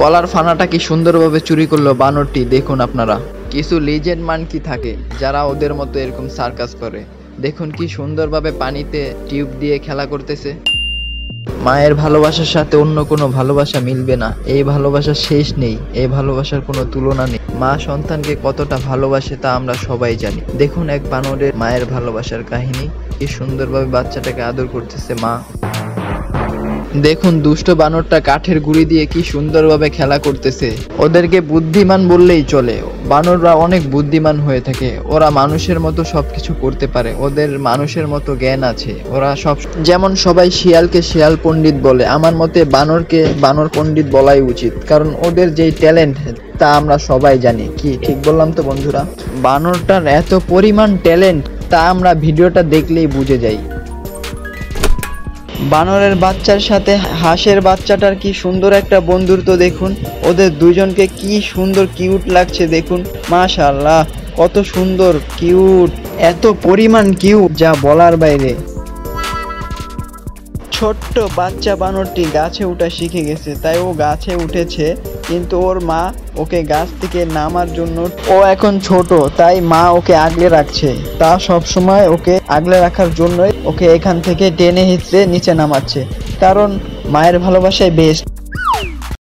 কলার ফানাটা কি সুন্দরভাবে চুরি করল বানরটি, দেখুন আপনারা। কিছু লিজেন্ড মানকি থাকে, যারা ওদের মতো এরকম সার্কাস করে। দেখুন কি সুন্দরভাবে পানিতে টিউব দিয়ে খেলা করতেছে। মায়ের ভালোবাসার সাথে অন্য কোনো ভালোবাসা মিলবে না। এই ভালোবাসার শেষ নেই, এই ভালোবাসার কোনো তুলনা নেই। মা সন্তানকে কতটা ভালোবাসে তা আমরা সবাই জানি। দেখুন এক বানরের মায়ের ভালোবাসার কাহিনী, কি সুন্দরভাবে বাচ্চাটাকে আদর করতেছে মা। দেখুন দুষ্ট বানরটা কাঠের গুড়ি দিয়ে কি সুন্দরভাবে খেলা করতেছে। ওদেরকে বুদ্ধিমান বললেই চলে। বানররা অনেক বুদ্ধিমান হয়ে থাকে। ওরা মানুষের মতো সবকিছু করতে পারে। ওদের মানুষের মতো জ্ঞান আছে। ওরা সব যেমন সবাই শিয়ালকে শিয়াল পণ্ডিত বলে, আমার মতে বানরকে বানর পণ্ডিত বলাই উচিত। কারণ ওদের যেই ট্যালেন্ট, তা আমরা সবাই জানি। কি, ঠিক বললাম তো বন্ধুরা? বানরটার এত পরিমাণ ট্যালেন্ট, তা আমরা ভিডিওটা দেখলেই বুঝে যাই। বানরের বাচ্চার সাথে হাঁসের বাচ্চাটার কি সুন্দর একটা বন্ধুত্ব দেখুন। ওদের দুজনকে কি সুন্দর কিউট লাগছে দেখুন। মাশাল্লাহ কত সুন্দর কিউট এত পরিমাণ কিউট যা বলার বাইরে। ছোট্ট বাচ্চা বানরটি গাছে উঠা শিখে গেছে। তাই ও গাছে উঠেছে, কিন্তু ওর মা ওকে গাছ থেকে নামার জন্য ও এখন ছোট, তাই মা ওকে আগলে রাখছে। তা সব সময় ওকে আগলে রাখার জন্যই ওকে এখান থেকে টেনে হিচড়ে নিচে নামাচ্ছে। কারণ মায়ের ভালোবাসায় বেস্ট